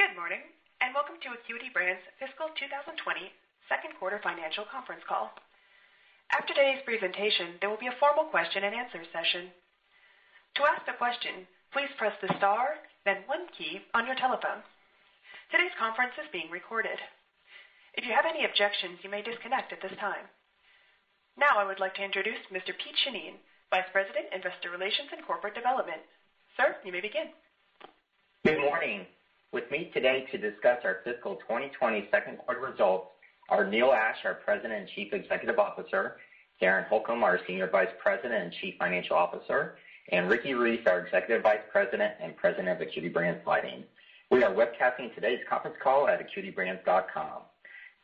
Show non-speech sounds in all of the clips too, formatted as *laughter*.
Good morning, and welcome to Acuity Brands' fiscal 2020 second quarter financial conference call. After today's presentation, there will be a formal question and answer session. To ask a question, please press the star, then one key on your telephone. Today's conference is being recorded. If you have any objections, you may disconnect at this time. Now I would like to introduce Mr. Pete Shimer, Vice President, Investor Relations and Corporate Development. Sir, you may begin. Good morning. With me today to discuss our fiscal 2020 second quarter results are Neil Ashe, our President and Chief Executive Officer, Karen Holcom, our Senior Vice President and Chief Financial Officer, and Ricky Reece, our Executive Vice President and President of Acuity Brands Lighting. We are webcasting today's conference call at acuitybrands.com.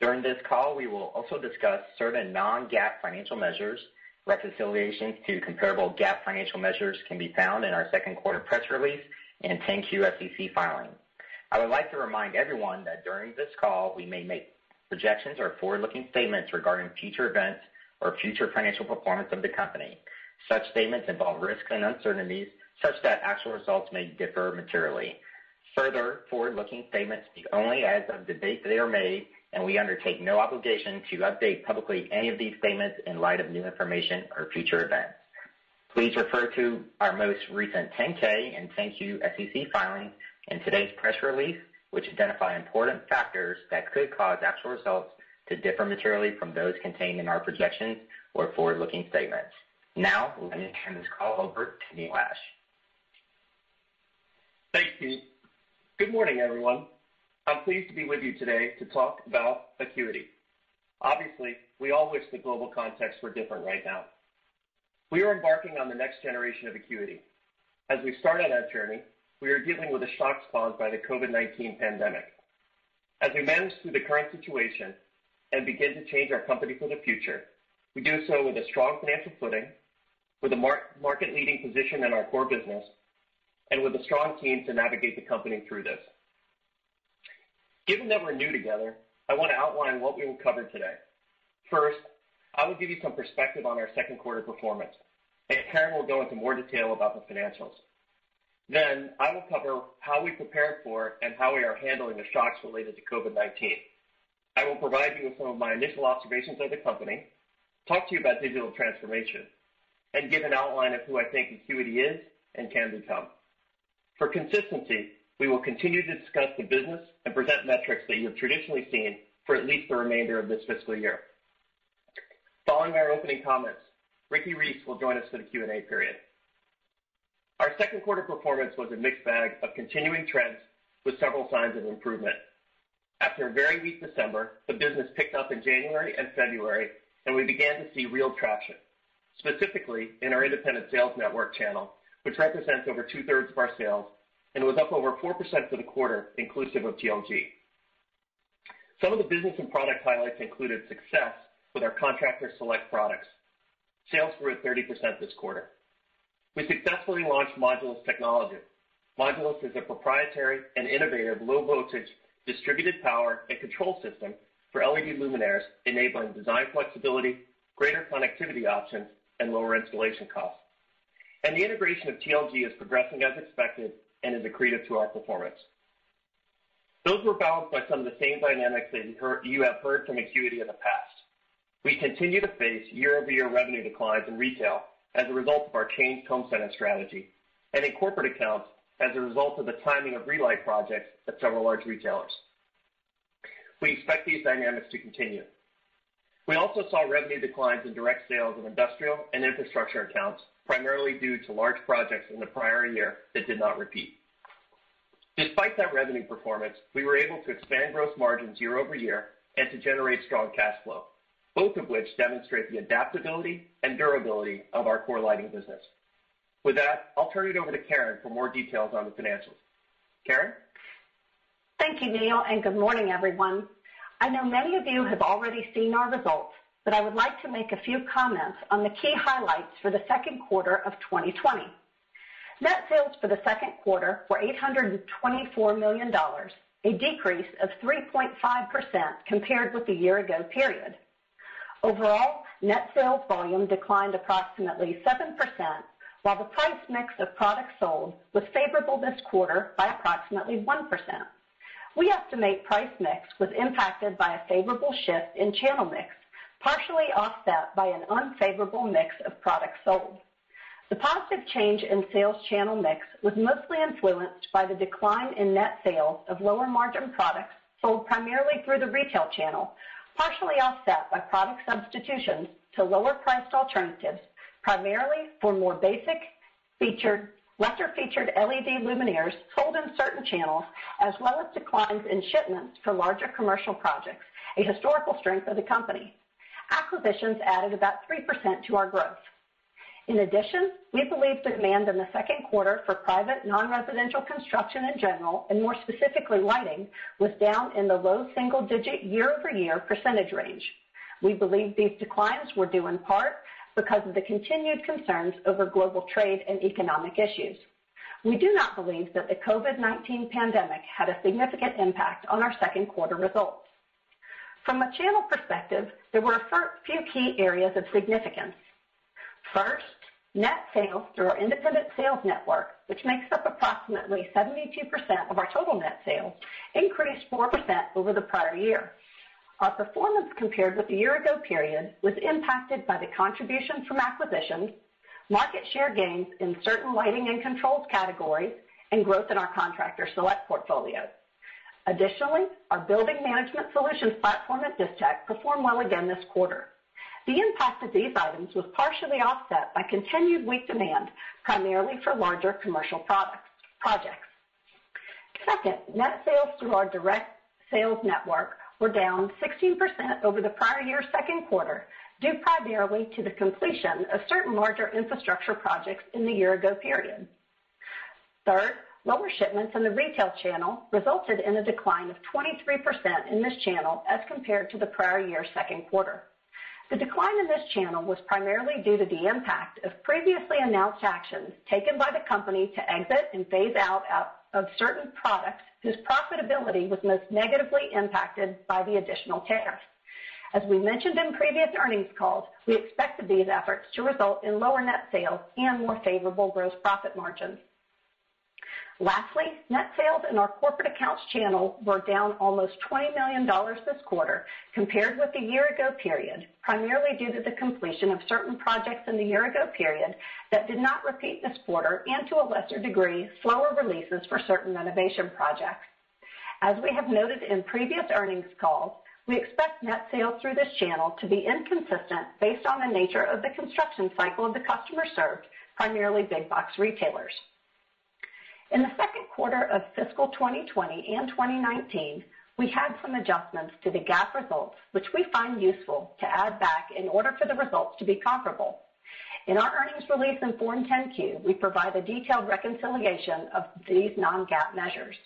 During this call, we will also discuss certain non-GAAP financial measures. Reconciliations to comparable GAAP financial measures can be found in our second quarter press release and 10-Q SEC filing. I would like to remind everyone that during this call, we may make projections or forward-looking statements regarding future events or future financial performance of the company. Such statements involve risks and uncertainties such that actual results may differ materially. Further, forward-looking statements speak only as of the date they are made, and we undertake no obligation to update publicly any of these statements in light of new information or future events. Please refer to our most recent 10-K and 10-Q SEC filings and today's press release, which identify important factors that could cause actual results to differ materially from those contained in our projections or forward-looking statements. Now, let me turn this call over to Neil Ashe. Thanks, Pete. Good morning, everyone. I'm pleased to be with you today to talk about Acuity. Obviously, we all wish the global context were different right now. We are embarking on the next generation of Acuity. As we start on that journey, we are dealing with the shocks caused by the COVID-19 pandemic. As we manage through the current situation and begin to change our company for the future, we do so with a strong financial footing, with a market-leading position in our core business, and with a strong team to navigate the company through this. Given that we're new together, I want to outline what we will cover today. First, I will give you some perspective on our second quarter performance, and Karen will go into more detail about the financials. I will cover how we prepared for and how we are handling the shocks related to COVID-19. I will provide you with some of my initial observations of the company, talk to you about digital transformation, and give an outline of who I think Acuity is and can become. For consistency, we will continue to discuss the business and present metrics that you have traditionally seen for at least the remainder of this fiscal year. Following our opening comments, Ricky Reece will join us for the Q&A period. Our second quarter performance was a mixed bag of continuing trends with several signs of improvement. After a very weak December, the business picked up in January and February, and we began to see real traction, specifically in our independent sales network channel, which represents over two-thirds of our sales and was up over 4% for the quarter, inclusive of TLG. Some of the business and product highlights included success with our Contractor Select products. Sales grew at 30% this quarter. We successfully launched Modulus technology. Modulus is a proprietary and innovative low-voltage distributed power and control system for LED luminaires, enabling design flexibility, greater connectivity options, and lower installation costs. And the integration of TLG is progressing as expected and is accretive to our performance. Those were balanced by some of the same dynamics that you have heard from Acuity in the past. We continue to face year-over-year revenue declines in retail as a result of our changed home center strategy, and in corporate accounts as a result of the timing of relight projects at several large retailers. We expect these dynamics to continue. We also saw revenue declines in direct sales of industrial and infrastructure accounts, primarily due to large projects in the prior year that did not repeat. Despite that revenue performance, we were able to expand gross margins year-over-year and to generate strong cash flow, both of which demonstrate the adaptability and durability of our core lighting business. With that, I'll turn it over to Karen for more details on the financials. Karen? Thank you, Neil, and good morning, everyone. I know many of you have already seen our results, but I would like to make a few comments on the key highlights for the second quarter of 2020. Net sales for the second quarter were $824 million, a decrease of 3.5% compared with the year ago period. Overall, net sales volume declined approximately 7%, while the price mix of products sold was favorable this quarter by approximately 1%. We estimate price mix was impacted by a favorable shift in channel mix, partially offset by an unfavorable mix of products sold. The positive change in sales channel mix was mostly influenced by the decline in net sales of lower margin products sold primarily through the retail channel, partially offset by product substitutions to lower priced alternatives, primarily for more basic featured lesser featured LED luminaires sold in certain channels, as well as declines in shipments for larger commercial projects, a historical strength of the company. Acquisitions added about 3% to our growth. In addition, we believe the demand in the second quarter for private non-residential construction in general, and more specifically lighting, was down in the low single-digit year-over-year percentage range. We believe these declines were due in part because of the continued concerns over global trade and economic issues. We do not believe that the COVID-19 pandemic had a significant impact on our second quarter results. From a channel perspective, there were a few key areas of significance. First, net sales through our independent sales network, which makes up approximately 72% of our total net sales, increased 4% over the prior year. Our performance compared with the year ago period was impacted by the contribution from acquisitions, market share gains in certain lighting and controls categories, and growth in our Contractor Select portfolio. Additionally, our building management solutions platform at Distech performed well again this quarter. The impact of these items was partially offset by continued weak demand, primarily for larger commercial projects. Second, net sales through our direct sales network were down 16% over the prior year's second quarter, due primarily to the completion of certain larger infrastructure projects in the year ago period. Third, lower shipments in the retail channel resulted in a decline of 23% in this channel as compared to the prior year's second quarter. The decline in this channel was primarily due to the impact of previously announced actions taken by the company to exit and phase out of certain products whose profitability was most negatively impacted by the additional tariffs. As we mentioned in previous earnings calls, we expected these efforts to result in lower net sales and more favorable gross profit margins. Lastly, net sales in our corporate accounts channel were down almost $20 million this quarter compared with the year ago period, primarily due to the completion of certain projects in the year ago period that did not repeat this quarter, and to a lesser degree, slower releases for certain renovation projects. As we have noted in previous earnings calls, we expect net sales through this channel to be inconsistent based on the nature of the construction cycle of the customers served, primarily big box retailers. In the second quarter of fiscal 2020 and 2019, we had some adjustments to the GAAP results, which we find useful to add back in order for the results to be comparable. In our earnings release in Form 10-Q, we provide a detailed reconciliation of these non-GAAP measures.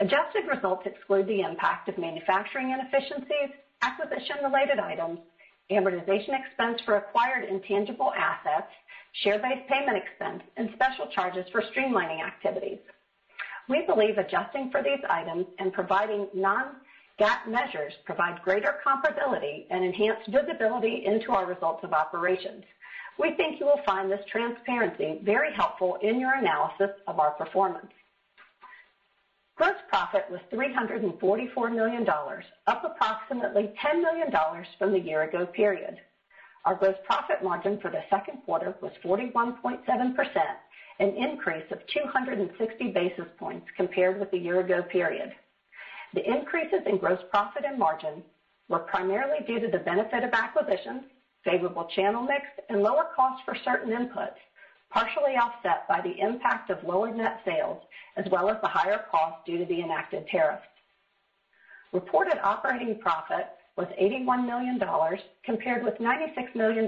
Adjusted results exclude the impact of manufacturing inefficiencies, acquisition-related items, amortization expense for acquired intangible assets, share-based payment expense, and special charges for streamlining activities. We believe adjusting for these items and providing non-GAAP measures provide greater comparability and enhanced visibility into our results of operations. We think you will find this transparency very helpful in your analysis of our performance. Gross profit was $344 million, up approximately $10 million from the year ago period. Our gross profit margin for the second quarter was 41.7%, an increase of 260 basis points compared with the year ago period. The increases in gross profit and margin were primarily due to the benefit of acquisitions, favorable channel mix, and lower costs for certain inputs, partially offset by the impact of lower net sales, as well as the higher cost due to the enacted tariffs. Reported operating profit was $81 million, compared with $96 million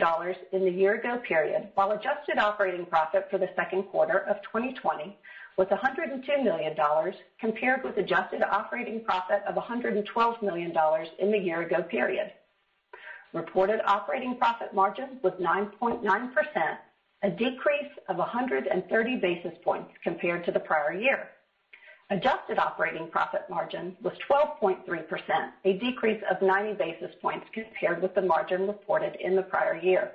in the year ago period, while adjusted operating profit for the second quarter of 2020 was $102 million, compared with adjusted operating profit of $112 million in the year ago period. Reported operating profit margin was 9.9%, a decrease of 130 basis points compared to the prior year. Adjusted operating profit margin was 12.3%, a decrease of 90 basis points compared with the margin reported in the prior year.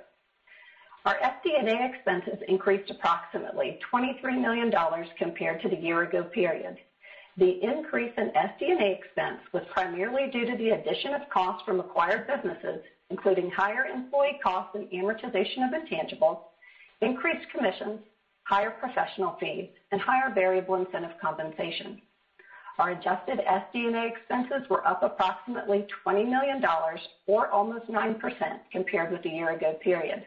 Our SD&A expenses increased approximately $23 million compared to the year ago period. The increase in SD&A expense was primarily due to the addition of costs from acquired businesses, including higher employee costs and amortization of intangibles, increased commissions, higher professional fees, and higher variable incentive compensation. Our adjusted SD&A expenses were up approximately $20 million or almost 9% compared with the year ago period.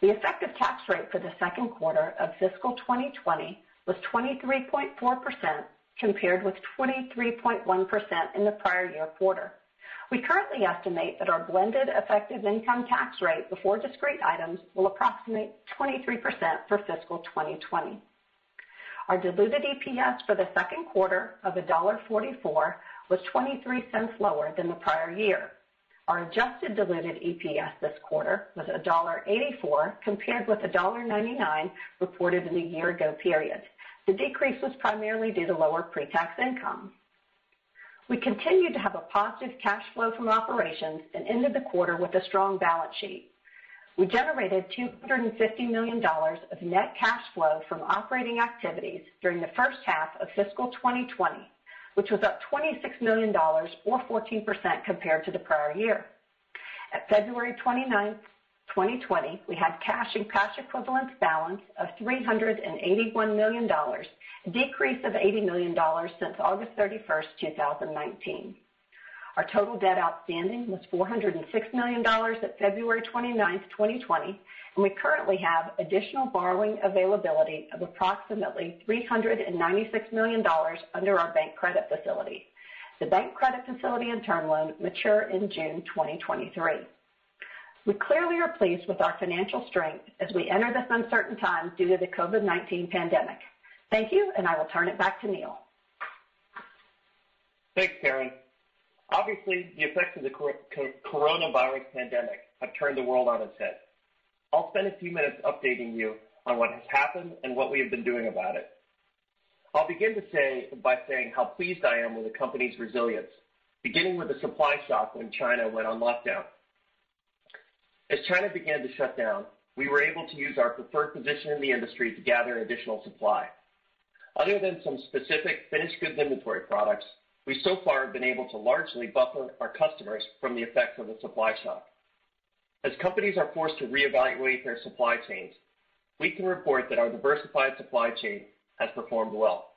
The effective tax rate for the second quarter of fiscal 2020 was 23.4% compared with 23.1% in the prior year quarter. We currently estimate that our blended effective income tax rate before discrete items will approximate 23% for fiscal 2020. Our diluted EPS for the second quarter of $1.44 was $0.23 lower than the prior year. Our adjusted diluted EPS this quarter was $1.84 compared with $1.99 reported in the year ago period. The decrease was primarily due to lower pre-tax income. We continued to have a positive cash flow from operations and ended the quarter with a strong balance sheet. We generated $250 million of net cash flow from operating activities during the first half of fiscal 2020, which was up $26 million or 14% compared to the prior year. At February 29th, 2020, we had cash and cash equivalents balance of $381 million, a decrease of $80 million since August 31st, 2019. Our total debt outstanding was $406 million at February 29th, 2020, and we currently have additional borrowing availability of approximately $396 million under our bank credit facility. The bank credit facility and term loan mature in June 2023. We clearly are pleased with our financial strength as we enter this uncertain time due to the COVID-19 pandemic. Thank you, and I will turn it back to Neil. Thanks, Karen. Obviously, the effects of the coronavirus pandemic have turned the world on its head. I'll spend a few minutes updating you on what has happened and what we have been doing about it. I'll begin to say by saying how pleased I am with the company's resilience, beginning with the supply shock when China went on lockdown. As China began to shut down, we were able to use our preferred position in the industry to gather additional supply. Other than some specific finished goods inventory products, we so far have been able to largely buffer our customers from the effects of the supply shock. As companies are forced to reevaluate their supply chains, we can report that our diversified supply chain has performed well.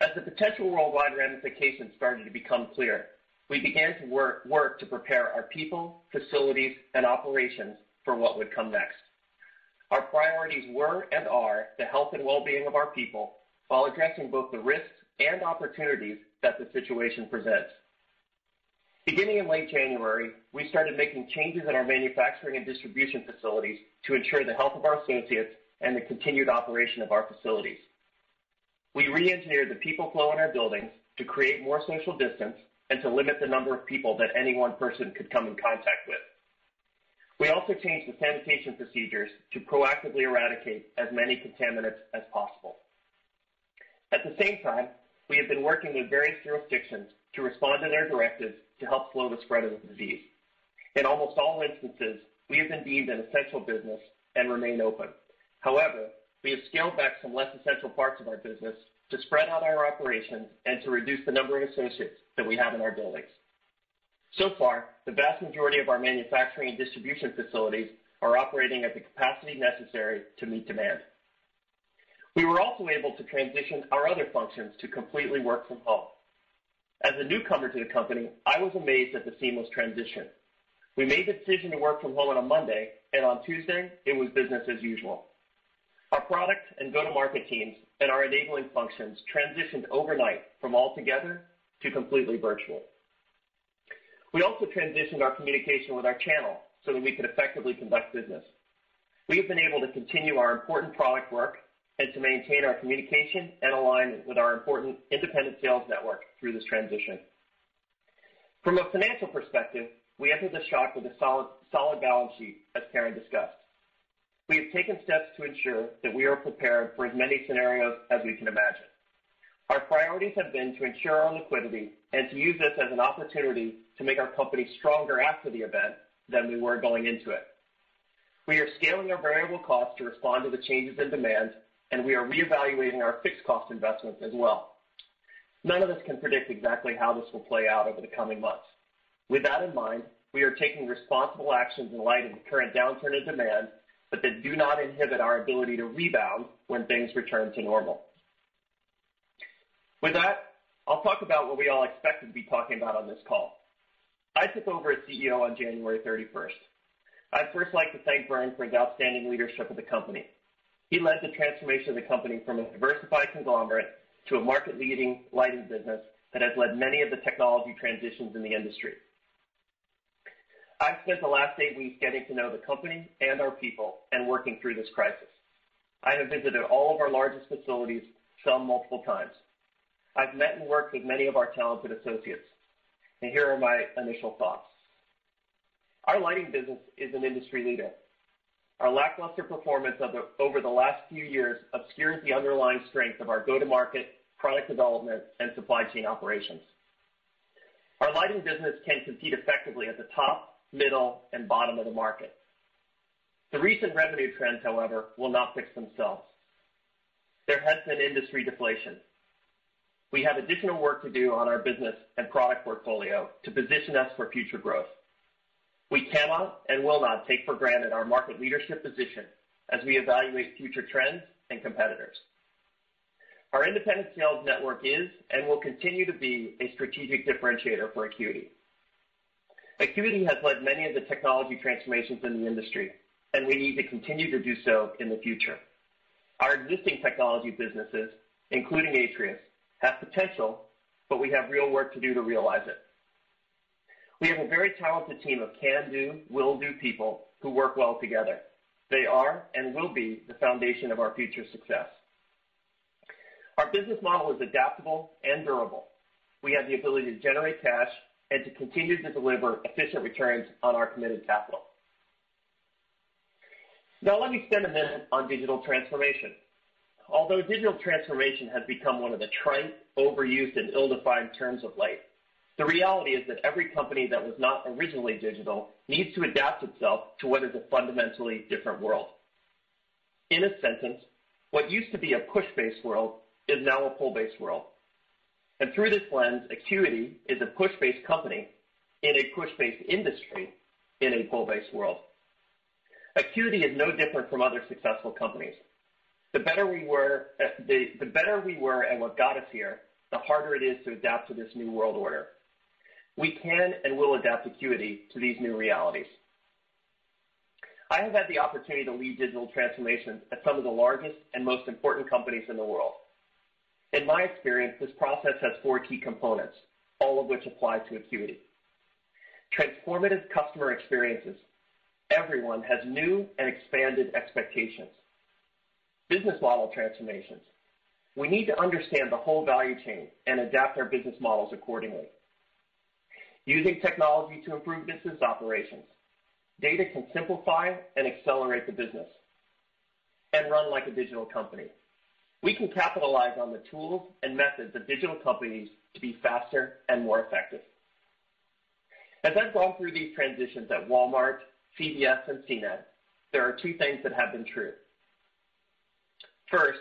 As the potential worldwide ramifications started to become clear, we began to work to prepare our people, facilities, and operations for what would come next. Our priorities were and are the health and well-being of our people while addressing both the risks and opportunities that the situation presents. Beginning in late January, we started making changes in our manufacturing and distribution facilities to ensure the health of our associates and the continued operation of our facilities. We re-engineered the people flow in our buildings to create more social distance and to limit the number of people that any one person could come in contact with. We also changed the sanitation procedures to proactively eradicate as many contaminants as possible. At the same time, we have been working with various jurisdictions to respond to their directives to help slow the spread of the disease. In almost all instances, we have been deemed an essential business and remain open. However, we have scaled back some less essential parts of our business to spread out our operations and to reduce the number of associates that we have in our buildings. So far, the vast majority of our manufacturing and distribution facilities are operating at the capacity necessary to meet demand. We were also able to transition our other functions to completely work from home. As a newcomer to the company, I was amazed at the seamless transition. We made the decision to work from home on a Monday, and on Tuesday, it was business as usual. Our product and go-to-market teams and our enabling functions transitioned overnight from all together to completely virtual. We also transitioned our communication with our channel so that we could effectively conduct business. We have been able to continue our important product work and to maintain our communication and alignment with our important independent sales network through this transition. From a financial perspective, we entered the shock with a solid balance sheet, as Karen discussed. We have taken steps to ensure that we are prepared for as many scenarios as we can imagine. Our priorities have been to ensure our liquidity and to use this as an opportunity to make our company stronger after the event than we were going into it. We are scaling our variable costs to respond to the changes in demand and we are reevaluating our fixed cost investments as well. None of us can predict exactly how this will play out over the coming months. With that in mind, we are taking responsible actions in light of the current downturn in demand, but that do not inhibit our ability to rebound when things return to normal. With that, I'll talk about what we all expected to be talking about on this call. I took over as CEO on January 31st. I'd first like to thank Vern for his outstanding leadership of the company. He led the transformation of the company from a diversified conglomerate to a market-leading lighting business that has led many of the technology transitions in the industry. I've spent the last eight weeks getting to know the company and our people and working through this crisis. I have visited all of our largest facilities, some multiple times. I've met and worked with many of our talented associates, and here are my initial thoughts. Our lighting business is an industry leader. Our lackluster performance over the last few years obscures the underlying strength of our go-to-market, product development, and supply chain operations. Our lighting business can compete effectively at the top, middle, and bottom of the market. The recent revenue trends, however, will not fix themselves. There has been industry deflation. We have additional work to do on our business and product portfolio to position us for future growth. We cannot and will not take for granted our market leadership position as we evaluate future trends and competitors. Our independent sales network is and will continue to be a strategic differentiator for Acuity. Acuity has led many of the technology transformations in the industry, and we need to continue to do so in the future. Our existing technology businesses, including Atrius, have potential, but we have real work to do to realize it. We have a very talented team of can-do, will-do people who work well together. They are and will be the foundation of our future success. Our business model is adaptable and durable. We have the ability to generate cash and to continue to deliver efficient returns on our committed capital. Now let me spend a minute on digital transformation. Although digital transformation has become one of the trite, overused, and ill-defined terms of late, the reality is that every company that was not originally digital needs to adapt itself to what is a fundamentally different world. In a sentence, what used to be a push-based world is now a pull-based world. And through this lens, Acuity is a push-based company in a push-based industry in a pull-based world. Acuity is no different from other successful companies. The better we were the better we were at what got us here, the harder it is to adapt to this new world order. We can and will adapt Acuity to these new realities. I have had the opportunity to lead digital transformations at some of the largest and most important companies in the world. In my experience, this process has four key components, all of which apply to Acuity. Transformative customer experiences. Everyone has new and expanded expectations. Business model transformations. We need to understand the whole value chain and adapt our business models accordingly. Using technology to improve business operations. Data can simplify and accelerate the business and run like a digital company. We can capitalize on the tools and methods of digital companies to be faster and more effective. As I've gone through these transitions at Walmart, CVS, and CNET, there are two things that have been true. First,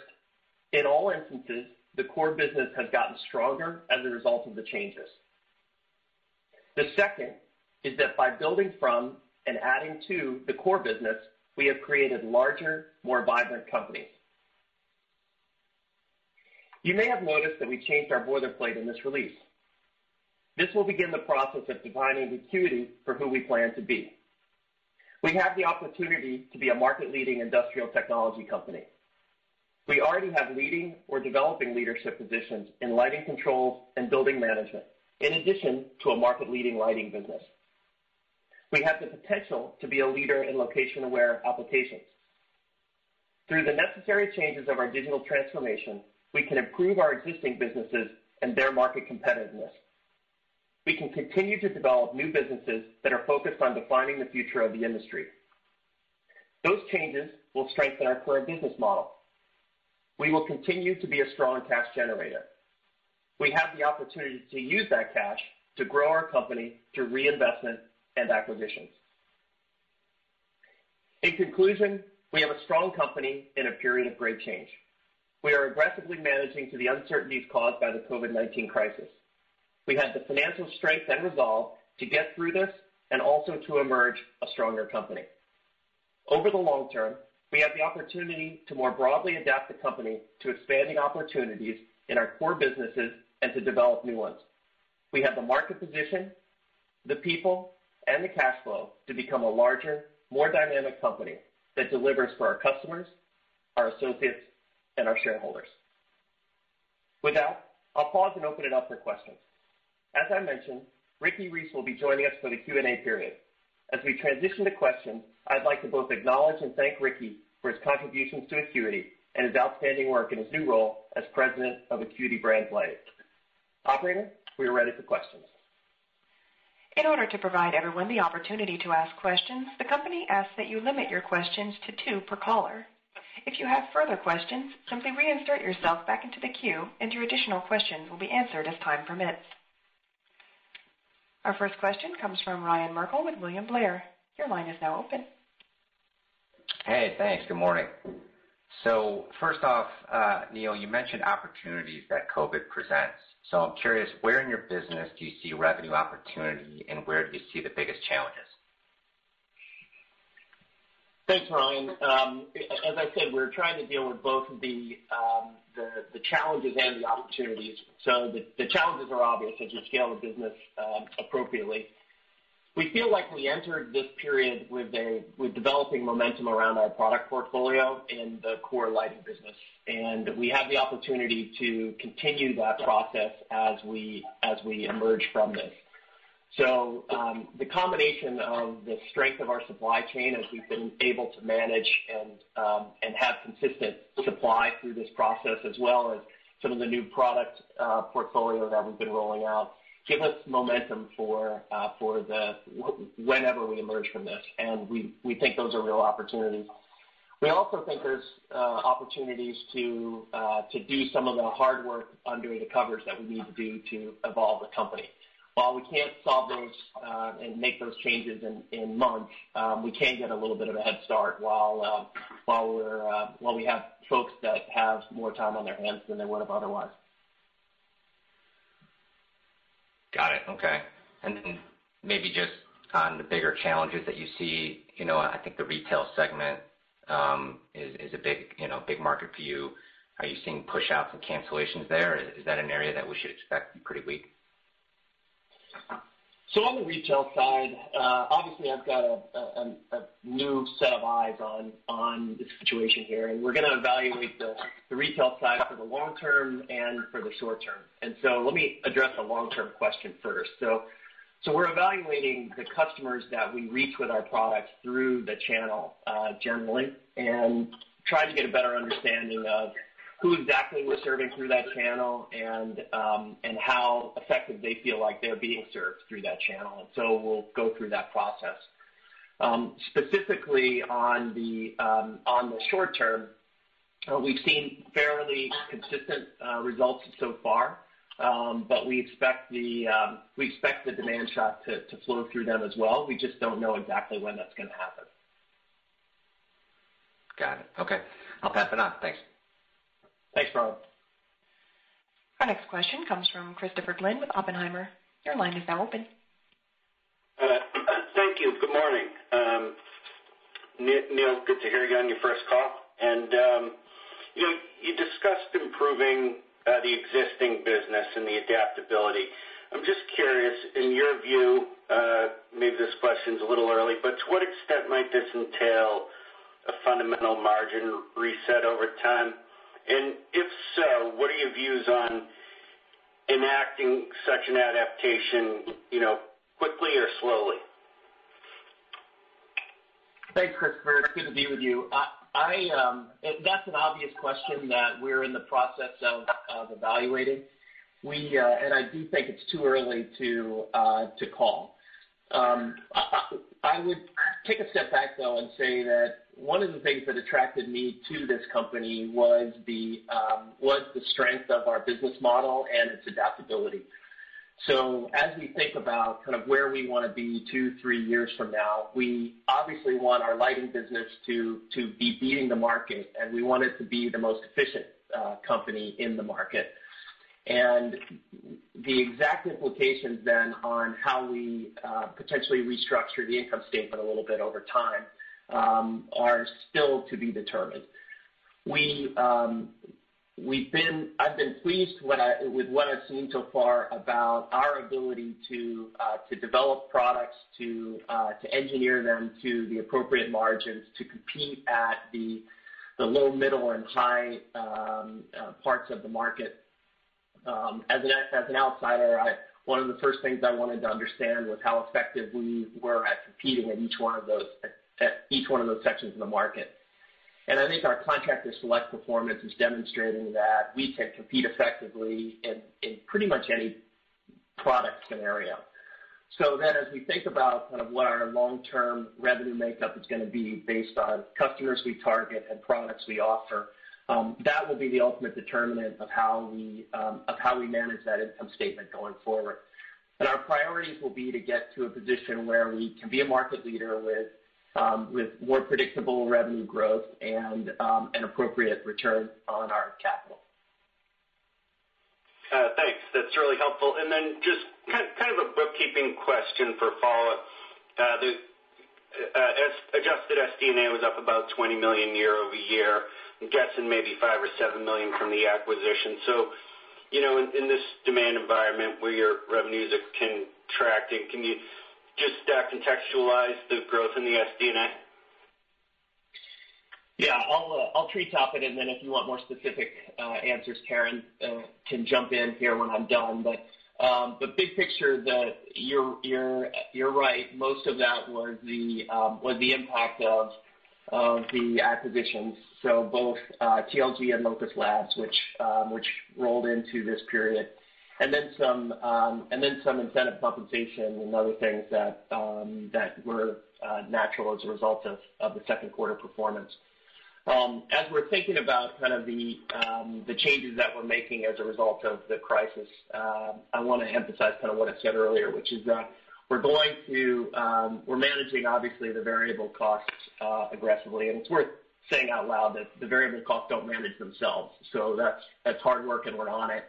in all instances, the core business has gotten stronger as a result of the changes. The second is that by building from and adding to the core business, we have created larger, more vibrant companies. You may have noticed that we changed our boilerplate in this release. This will begin the process of defining the Acuity for who we plan to be. We have the opportunity to be a market-leading industrial technology company. We already have leading or developing leadership positions in lighting controls and building management, in addition to a market-leading lighting business. We have the potential to be a leader in location-aware applications. Through the necessary changes of our digital transformation, we can improve our existing businesses and their market competitiveness. We can continue to develop new businesses that are focused on defining the future of the industry. Those changes will strengthen our current business model. We will continue to be a strong cash generator. We have the opportunity to use that cash to grow our company through reinvestment and acquisitions. In conclusion, we have a strong company in a period of great change. we are aggressively managing to the uncertainties caused by the COVID-19 crisis. We have the financial strength and resolve to get through this and also to emerge a stronger company. Over the long term, we have the opportunity to more broadly adapt the company to expanding opportunities in our core businesses and to develop new ones. We have the market position, the people, and the cash flow to become a larger, more dynamic company that delivers for our customers, our associates, and our shareholders. With that, I'll pause and open it up for questions. As I mentioned, Ricky Reece will be joining us for the Q&A period. As we transition to questions, I'd like to both acknowledge and thank Ricky for his contributions to Acuity and his outstanding work in his new role as President of Acuity Brands Lighting. Operator, we are ready for questions. In order to provide everyone the opportunity to ask questions, the company asks that you limit your questions to two per caller. If you have further questions, simply reinsert yourself back into the queue, and your additional questions will be answered as time permits. Our first question comes from Ryan Merkel with William Blair. Your line is now open. Hey, thanks. Good morning. So, First off, uh, Neil, you mentioned opportunities that COVID presents. So I'm curious, where in your business do you see revenue opportunity, and where do you see the biggest challenges? Thanks, Ryan. Um, as I said, we're trying to deal with both the um the challenges and the opportunities. So the challenges are obvious as we scale the business um, appropriately. We feel like we entered this period with developing momentum around our product portfolio in the core lighting business, and we have the opportunity to continue that process as we as we emerge from this. So the combination of the strength of our supply chain as we've been able to manage and um and have consistent supply through this process, as well as some of the new product portfolio that we've been rolling out, give us momentum for uh for the whenever we emerge from this, and we think those are real opportunities. We also think there's opportunities to uh to do some of the hard work under the covers that we need to do to evolve the company. While we can't solve those and make those changes in months, we can get a little bit of a head start while uh while we have folks that have more time on their hands than they would have otherwise. Got it. Okay. Maybe just on the bigger challenges that you see, you know, I think the retail segment um, is a big you know, big market for you. Are you seeing push-outs and cancellations there? Is that an area that we should expect to be pretty weak? So on the retail side, uh obviously I've got a a new set of eyes on on the situation here, and we're going to evaluate the the retail side for the long term and for the short term. And so let me address the long-term question first. We're evaluating the customers that we reach with our products through the channel, uh, generally, and trying to get a better understanding of who exactly we're serving through that channel and um and how effective they feel like they're being served through that channel. And so we'll go through that process. Specifically on the um on the short term, we've seen fairly consistent results so far. Um, but we expect the um we expect the demand shock to flow through them as well. We just don't know exactly when that's going to happen. Got it. Okay. I'll pass it on. Thanks. Thanks, Ryan. Our next question comes from Christopher Glynn with Oppenheimer. Your line is now open. Uh, thank you. Good morning. Um, Neil, good to hear you on your first call. And um, you know, you discussed improving uh, the existing business and the adaptability. I'm just curious, in your view, uh, maybe this question's a little early, but to what extent might this entail a fundamental margin reset over time? And if so, what are your views on enacting such an adaptation you know, quickly or slowly? Thanks, Christopher. It's good to be with you. I that's an obvious question that we're in the process of evaluating. We uh and I do think it's too early to uh to call. I would take a step back, though, and say that one of the things that attracted me to this company was the um was the strength of our business model and its adaptability. So as we think about kind of where we want to be two, three years from now, we obviously want our lighting business to to be beating the market, and we want it to be the most efficient company in the market. And the exact implications then on how we potentially restructure the income statement a little bit over time are still to be determined. We um we've been I've been pleased with what I've seen so far about our ability to uh to develop products, to to engineer them to the appropriate margins, to compete at the the low, middle, and high parts of the market. Um as an as as an outsider, one of the first things I wanted to understand was how effective we were at competing at each one of those sections of the market. And I think our Contractor Select performance is demonstrating that we can compete effectively in pretty much any product scenario. So then as we think about kind of what our long-term revenue makeup is going to be based on customers we target and products we offer, um, that will be the ultimate determinant of how we um, of how we manage that income statement going forward. And our priorities will be to get to a position where we can be a market leader with Um, more predictable revenue growth and um, an appropriate return on our capital. Uh, thanks. That's really helpful. And then just kind of a bookkeeping question for follow-up. Uh, the uh, adjusted SD&A was up about 20 million year-over-year. I'm guessing maybe $5 million or 7 million from the acquisition. So you know in this demand environment where your revenues are contracting, can you just contextualize the growth in the SD&A? Yeah. I'll tree top it, and then if you want more specific answers, Karen can jump in here when I'm done. But um the big picture, that you're you're uh you're right. Most of that was the um was the impact of the acquisitions. So both TLG and Locust Labs, which um which rolled into this period, and then some um and then some incentive compensation and other things that um that were uh natural as a result of of the second quarter performance. Um as we're thinking about kind of the um the changes that we're making as a result of the crisis, I want to emphasize kind of what I said earlier, which is that we're going to um we're managing, obviously, the variable costs uh aggressively. And it's worth saying out loud that the variable costs don't manage themselves. So that's that's hard work, and we're on it.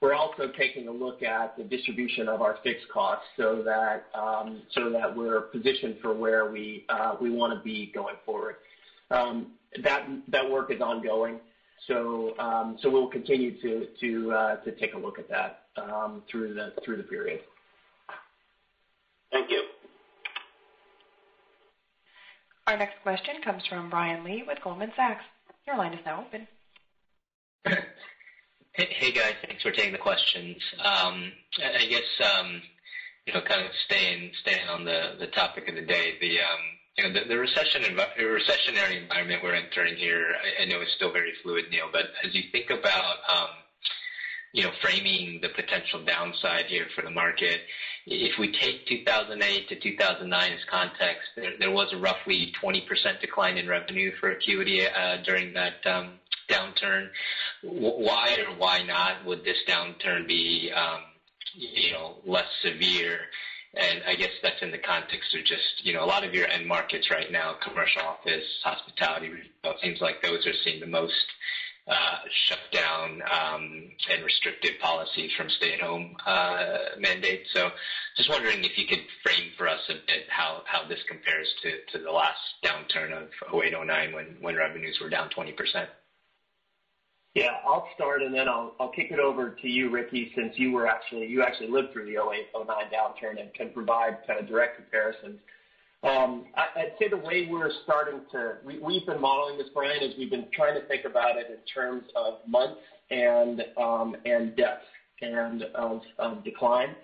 We're also taking a look at the distribution of our fixed costs so that um so that we're positioned for where we uh we want to be going forward. Um that work is ongoing. So um so we'll continue to to uh to take a look at that um through the through the period. Thank you. Our next question comes from Brian Lee with Goldman Sachs. Your line is now open. *clears throat* Hey, guys. Thanks for taking the questions. Um, I guess, um, you know, kind of staying staying on the topic of the day, The um, you know, the recession recessionary environment we're entering here, I know it's still very fluid, Neil, but as you think about you know, framing the potential downside here for the market, if we take 2008 to 2009 as context, there was a roughly 20% decline in revenue for Acuity uh, during that downturn. Why or why not would this downturn be um you know less severe? And I guess that's in the context of just you know, a lot of your end markets right now, commercial office, hospitality, it seems like those are seeing the most uh, shutdown um, and restrictive policies from stay-at-home uh, mandates. So just wondering if you could frame for us a bit how this compares to the last downturn of 2008, 2009 when revenues were down 20%. Yeah. I'll start, and then I'll kick it over to you, Ricky, since you were actually you actually lived through the 2008, 2009 downturn and can provide kind of direct comparisons. I'd say the way we're starting to we we've been modeling this, Brian, is we've been trying to think about it in terms of months and um and depth and of decline.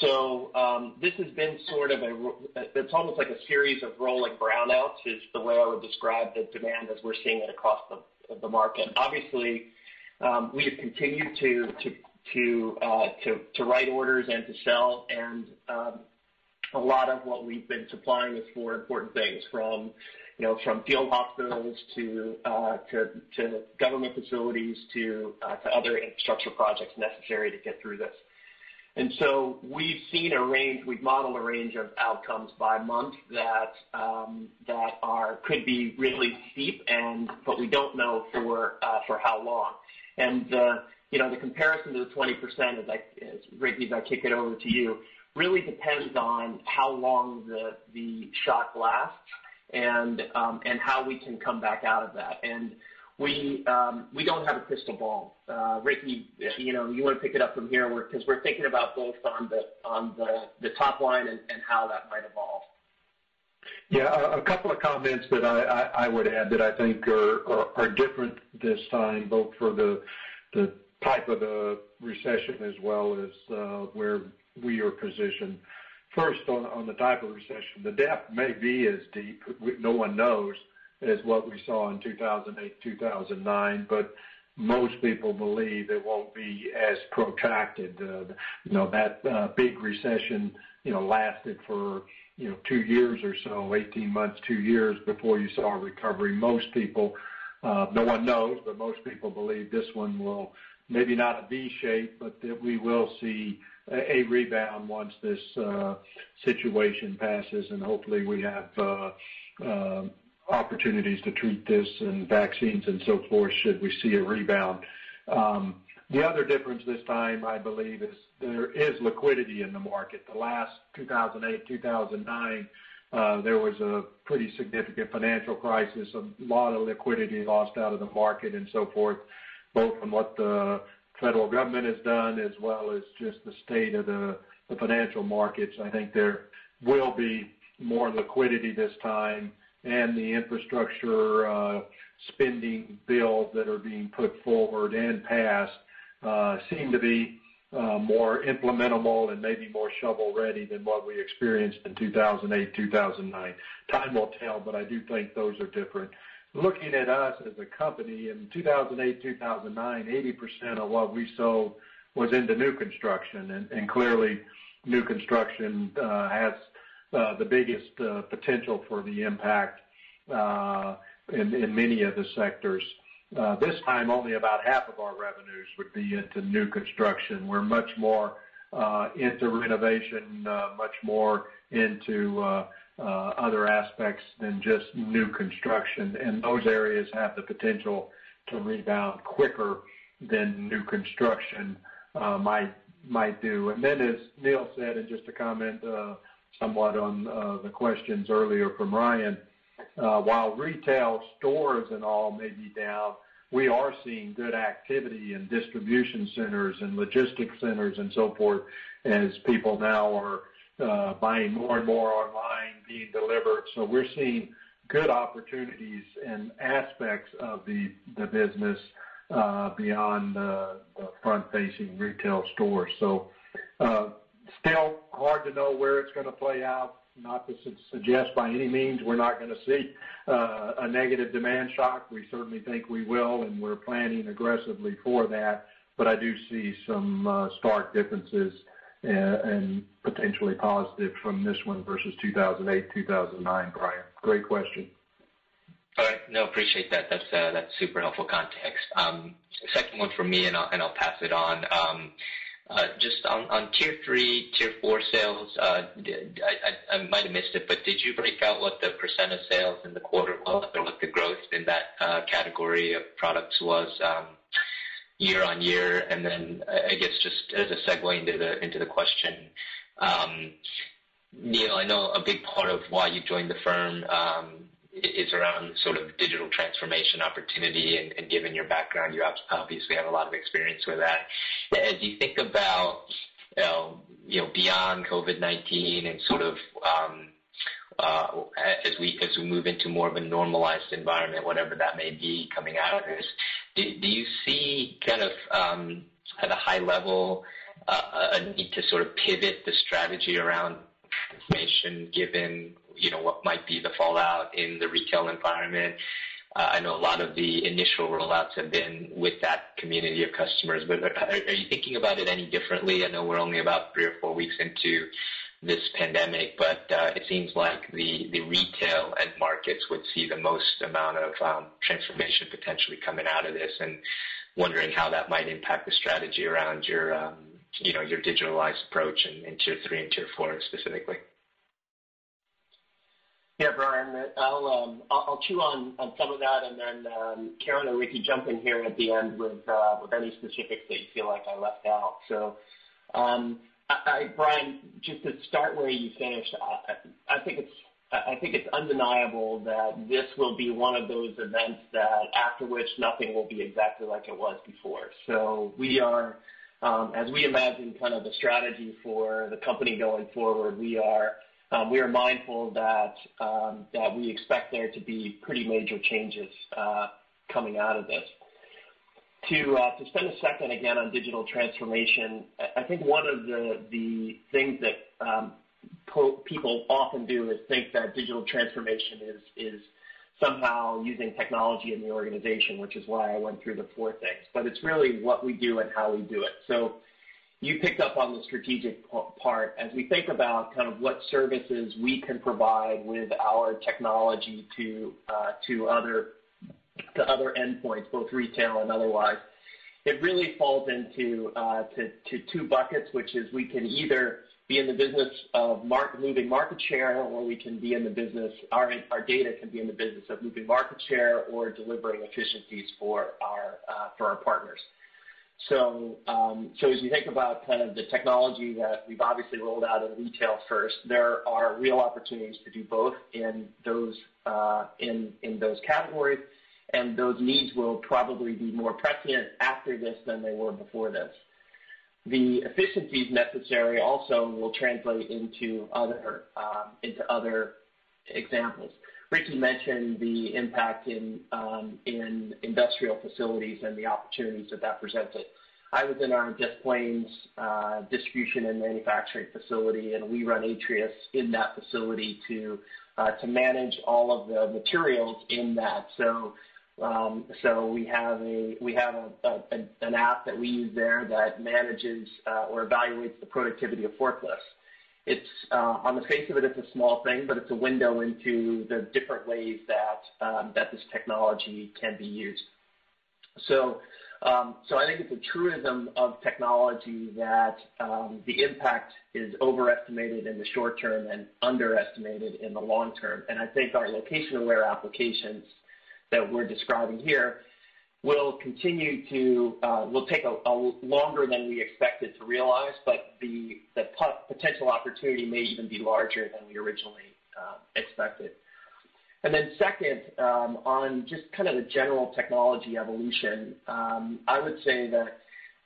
So um this has been sort of a, it's almost like a series of rolling brownouts, is the way I would describe the demand as we're seeing it across the market. Obviously, we have continued to to uh to to write orders and to sell, and a lot of what we've been supplying is for important things, from you know from field hospitals to uh to to government facilities to to other infrastructure projects necessary to get through this. And so we've seen a range, we've modeled a range of outcomes by month that um that are could be really steep, and but we don't know for uh for how long. And you know the comparison to the 20%, as Ricky, as I kick it over to you, really depends on how long the the shock lasts and um and how we can come back out of that. We um we don't have a crystal ball. Ricky, you know, you want to pick it up from here? Because we're thinking about both on the on the the top line and how that might evolve. Yeah. A couple of comments that I I would add that I think are different this time, both for the the type of the recession as well as where we are positioned. First, on the type of recession, the depth may be as deep, no one knows, as what we saw in 2008, 2009, but most people believe it won't be as protracted. Uh you know, that uh, big recession you know, lasted for two years or so, 18 months, two years before you saw a recovery. Most people, uh, no one knows, but most people believe this one will, maybe not a V shape, but that we will see a rebound once this uh, situation passes, and hopefully we have um, opportunities to treat this and vaccines and so forth should we see a rebound. Um, the other difference this time, I believe, is there is liquidity in the market. The last 2008, 2009, uh, there was a pretty significant financial crisis, a lot of liquidity lost out of the market and so forth, both from what the federal government has done as well as just the state of the financial markets. I think there will be more liquidity this time, and the infrastructure uh spending bills that are being put forward and passed uh seem to be uh more implementable and maybe more shovel-ready than what we experienced in 2008, 2009. Time will tell, but I do think those are different. Looking at us as a company, in 2008, 2009, 80% of what we sold was into new construction, and clearly new construction uh has the biggest potential for the impact uh in in many of the sectors. Uh this time, only about half of our revenues would be into new construction. We're much more uh into renovation, much more into uh uh other aspects than just new construction, and those areas have the potential to rebound quicker than new construction uh might might do. And then as Neil said, and just to comment somewhat on uh, the questions earlier from Ryan, uh, while retail stores and all may be down, we are seeing good activity in distribution centers and logistics centers and so forth as people now are uh, buying more and more online, being delivered. So we're seeing good opportunities and aspects of the business beyond the front-facing retail stores. Still hard to know where it's going to play out. Not to suggest by any means we're not going to see uh, a negative demand shock. We certainly think we will, and we're planning aggressively for that. But I do see some uh, stark differences uh, and potentially positive from this one versus 2008, 2009, Brian. Great question. All right. No, appreciate that. That's that's super helpful context. Um, second one from me, and I'll pass it on. Um, Just on Tier 3, Tier 4 sales, uh, I might have missed it, but did you break out what the percent % of sales in the quarter was or what the growth in that uh, category of products was um, year-on-year? And then I guess just as a segue into the into the question, um, Neil, I know a big part of why you joined the firm um, is around sort of digital transformation opportunity, and given your background, you obviously have a lot of experience with that. As you think about you know, beyond COVID-19 and sort of um, uh, as we as we move into more of a normalized environment, whatever that may be coming out of this, do you see kind of at a high level a need to sort of pivot the strategy around transformation given you know, what might be the fallout in the retail environment? Uh, I know a lot of the initial rollouts have been with that community of customers, but are you thinking about it any differently? I know we're only about three or four weeks into this pandemic, but uh, it seems like the retail end markets would see the most amount of um, transformation potentially coming out of this, and wondering how that might impact the strategy around your um, your digitalized approach in tier 3 and tier 4 specifically? Yeah, Brian, I'll um I'll chew on some of that, and then um, Karen or Ricky jump in here at the end with uh, with any specifics that you feel like I left out. So, um, Brian, just to start where you finished, I think it's I think it's undeniable that this will be one of those events that after which nothing will be exactly like it was before. Um, as we imagine kind of the strategy for the company going forward, we are um we are mindful that um, that we expect there to be pretty major changes uh, coming out of this. To uh, to spend a second again on digital transformation, I think one of the the things that um, people often do is think that digital transformation is is somehow using technology in the organization, which is why I went through the four things. But it's really what we do and how we do it. So you picked up on the strategic part. As we think about kind of what services we can provide with our technology to uh, to other to other endpoints, both retail and otherwise, it really falls into to two buckets, which is we can either be in the business of moving market share, or we can be in the business, our our data can be in the business of moving market share or delivering efficiencies for our uh, for our partners. So, um, so as you think about kind of the technology that we've obviously rolled out in retail first, there are real opportunities to do both in those uh, in in those categories, and those needs will probably be more prescient after this than they were before this. The efficiencies necessary also will translate into other um into other examples. Ricky mentioned the impact in um in industrial facilities and the opportunities that that presented. I was in our Des Plaines distribution and manufacturing facility, and we run Atrius in that facility to uh to manage all of the materials in that. We have a we have uh an app that we use there that manages or evaluates the productivity of forklifts. It's uh on the face of it, it's a small thing, but it's a window into the different ways that um that this technology can be used. So um so I think it's a truism of technology that the impact is overestimated in the short term and underestimated in the long term. And I think our location-aware applications that we're describing here will continue to uh, will take a longer than we expected to realize, but the the potential opportunity may even be larger than we originally uh, expected. And then Second, um, on just kind of the general technology evolution, um, I would say that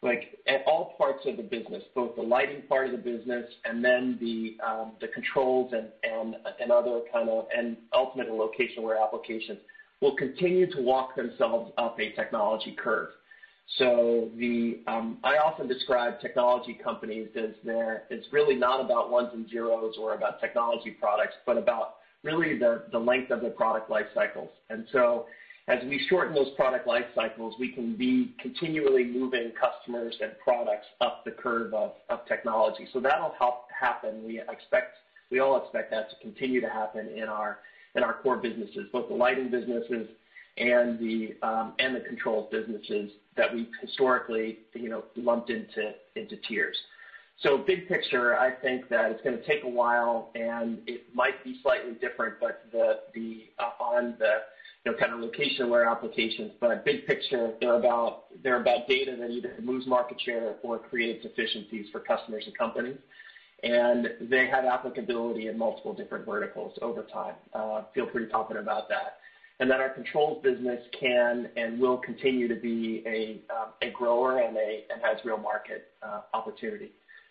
like at all parts of the business, both the lighting part of the business and then the um, the controls and and and other kind of and ultimate location-aware applications will continue to walk themselves up a technology curve. So the um, I often describe technology companies as their it's really not about ones and zeros or about technology products, but about really the the length of the product life cycles. And so as we shorten those product life cycles, we can be continually moving customers and products up the curve of, of technology. So that'll help happen. We expect we all expect that to continue to happen in our core businesses, both the lighting businesses and the um and the controls businesses that we've historically you know lumped into into tiers. So big picture, I think that it's going to take a while, and it might be slightly different but the the up on the you know kind of location-aware applications. But big picture, they're about data that either moves market share or creates efficiencies for customers and companies. And they have applicability in multiple different verticals over time. Uh, feel pretty confident about that. And that our controls business can and will continue to be a um, grower and has real market uh, opportunity.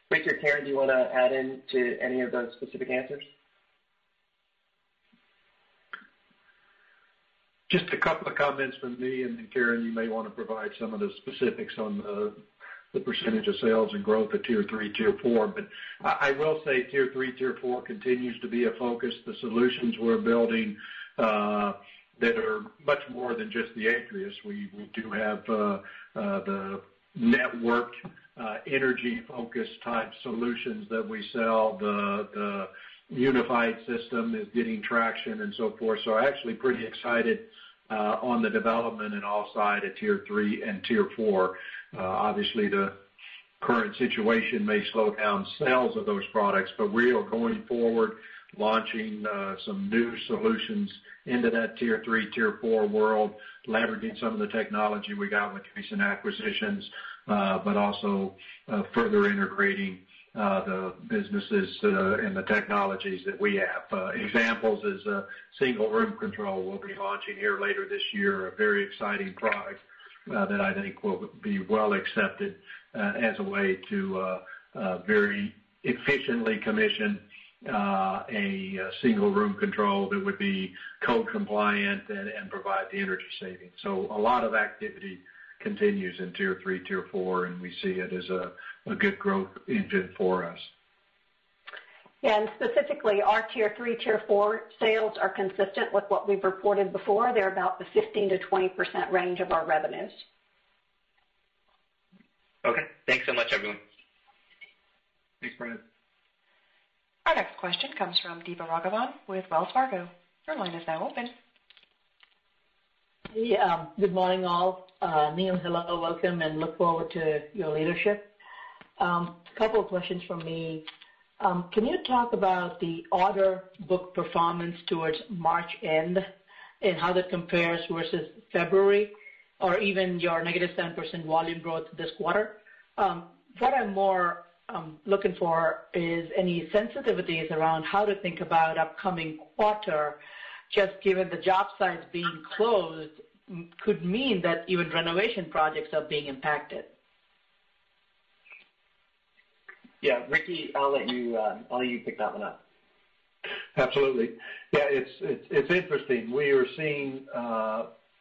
Ricky or Karen, do you want to add in to any of those specific answers? Just a couple of comments from me, and then Karen, you may want to provide some of the specifics on the percentage of sales and growth of tier 3, tier 4. I will say tier 3, tier 4 continues to be a focus. The solutions we're building uh, that are much more than just the Atrius. We do have uh, uh, the networked energy-focused type solutions that we sell. The unified system is getting traction and so forth. Actually pretty excited on the development and all side of tier 3 and tier 4. Obviously, the current situation may slow down sales of those products, but we are going forward, launching uh some new solutions into that tier 3, tier 4 world, leveraging some of the technology we got with recent acquisitions, uh, but also further integrating uh the businesses and the technologies that we have. Examples is uh single room control we'll be launching here later this year, a very exciting product Uh, that I think will be well accepted uh, as a way to uh, very efficiently commission a single room control that would be code compliant and provide the energy savings. So a lot of activity continues in tier 3, tier 4, and we see it as a good growth engine for us. Yeah, specifically, our tier 3, tier 4 sales are consistent with what we've reported before. They're about the 15%-20% range of our revenues. Okay. Thanks so much, everyone. Thanks, Brian. Our next question comes from Deepa Raghavan with Wells Fargo. Your line is now open. Yeah. Um, good morning, all. Uh, Neil, hello, welcome, and look forward to your leadership. A couple of questions from me. Um, can you talk about the order book performance towards March end and how that compares versus February or even your -7% volume growth this quarter? Um, what I'm more um, looking for is any sensitivities around how to think about upcoming quarter, just given the job sites being closed could mean that even renovation projects are being impacted. Yeah. Ricky, I'll let you uh I'll let you pick that one up. Absolutely. Yeah, it's it's interesting. We are seeing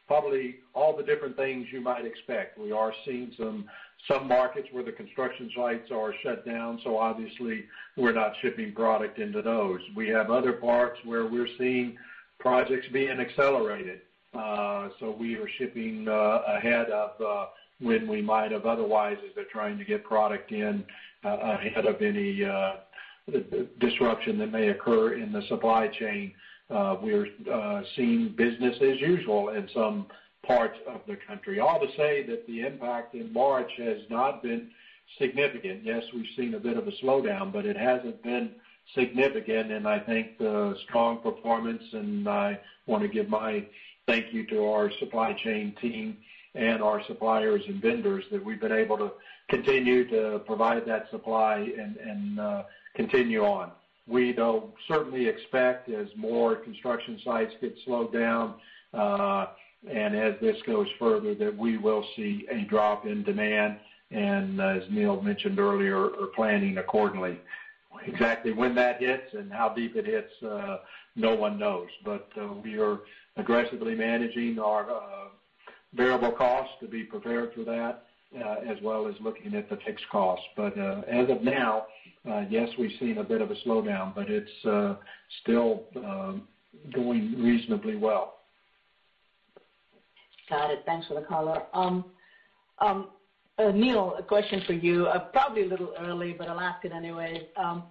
probably all the different things you might expect. We are seeing some some markets where the construction sites are shut down, so obviously we're not shipping product into those. We have other parts where we're seeing projects being accelerated. Uh so we are shipping ahead of when we might have otherwise, as they're trying to get product in ahead of any uh, disruption that may occur in the supply chain. Uh, we're uh, seeing business as usual in some parts of the country. All to say that the impact in March has not been significant. Yes, we've seen a bit of a slowdown, but it hasn't been significant, and I think the strong performance, and I want to give my thank you to our supply chain team and our suppliers and vendors that we've been able to continue to provide that supply and uh, continue on. We, though, certainly expect as more construction sites get slowed down, uh, and as this goes further, that we will see a drop in demand, and uh, as Neil mentioned earlier, are planning accordingly. Exactly when that hits and how deep it hits, no one knows. But uh we are aggressively managing our variable costs to be prepared for that, Uh, as well as looking at the fixed costs. But uh as of now, uh, yes, we've seen a bit of a slowdown, but it's uh, still um, going reasonably well. Got it. Thanks for the color. Um, um, Uh, Neil, a question for you. Uh, probably a little early, but I'll ask it anyways. Um,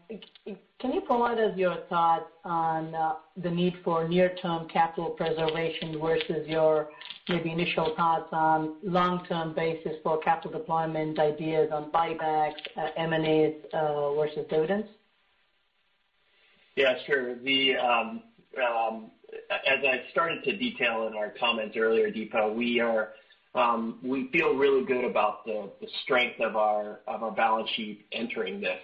can you provide us your thoughts on uh, the need for near-term capital preservation versus your maybe initial thoughts on long-term basis for capital deployment ideas on buybacks, M&As versus dividends? Yeah, sure. The um, um, as I started to detail in our comments earlier, Deepa, we Um, feel really good about the strength of our balance sheet entering this.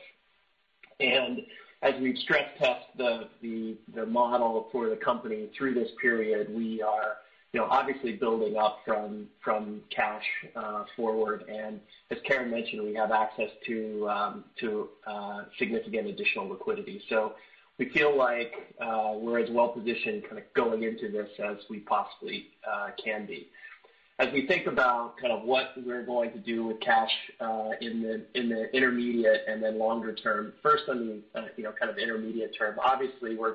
And as we stress test the model for the company through this period, we are obviously building up from from cash uh, forward. And as Karen mentioned, we have access to um, uh, significant additional liquidity. So we feel like uh, we're as well-positioned kind of going into this as we possibly can be. As we think about kind of what we're going to do with cash uh in the in the intermediate and then longer term, first on the uh you know, kind of intermediate term, obviously we're